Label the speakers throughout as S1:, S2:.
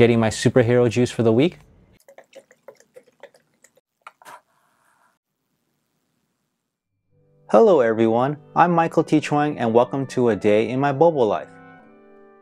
S1: getting my superhero juice for the week. Hello everyone, I'm Michael T. Chuang and welcome to a day in my Bobo life.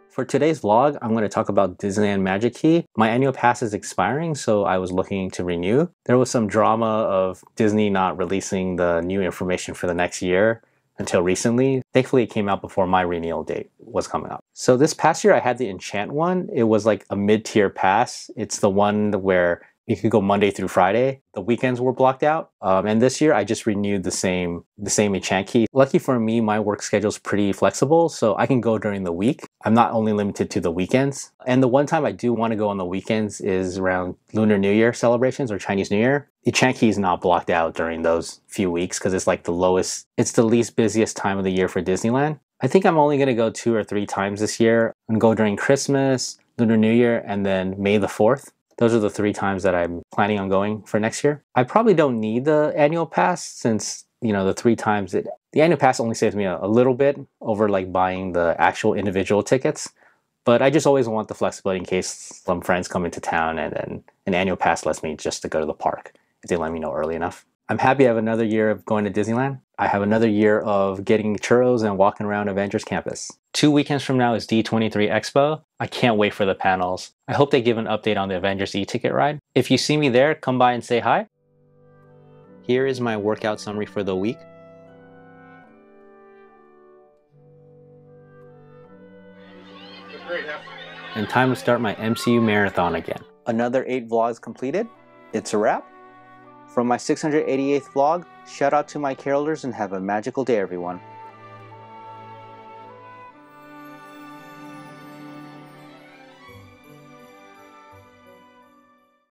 S1: For today's vlog, I'm going to talk about Disneyland Magic Key. My annual pass is expiring, so I was looking to renew. There was some drama of Disney not releasing the new information for the next year until recently. Thankfully, it came out before my renewal date was coming up. So this past year, I had the Enchant one. It was like a mid-tier pass. It's the one where you could go Monday through Friday. The weekends were blocked out. Um, and this year I just renewed the same the same enchant key. Lucky for me, my work schedule is pretty flexible, so I can go during the week. I'm not only limited to the weekends. And the one time I do want to go on the weekends is around Lunar New Year celebrations or Chinese New Year. Enchant key is not blocked out during those few weeks because it's like the lowest, it's the least busiest time of the year for Disneyland. I think I'm only going to go two or three times this year and go during Christmas, Lunar New Year, and then May the 4th. Those are the three times that I'm planning on going for next year. I probably don't need the annual pass since, you know, the three times it, the annual pass only saves me a, a little bit over like buying the actual individual tickets. But I just always want the flexibility in case some friends come into town and then an annual pass lets me just to go to the park if they let me know early enough. I'm happy I have another year of going to Disneyland. I have another year of getting churros and walking around Avengers Campus. Two weekends from now is D23 Expo. I can't wait for the panels. I hope they give an update on the Avengers e-ticket ride. If you see me there, come by and say hi. Here is my workout summary for the week. And time to start my MCU marathon again. Another 8 vlogs completed. It's a wrap. From my 688th vlog, shout out to my carolers and have a magical day everyone.